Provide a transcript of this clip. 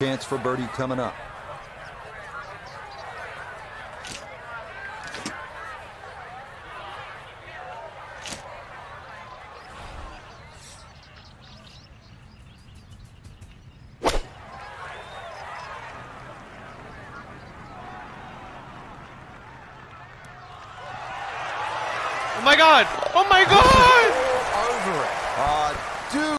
Chance for birdie coming up. Oh my god! Oh my god!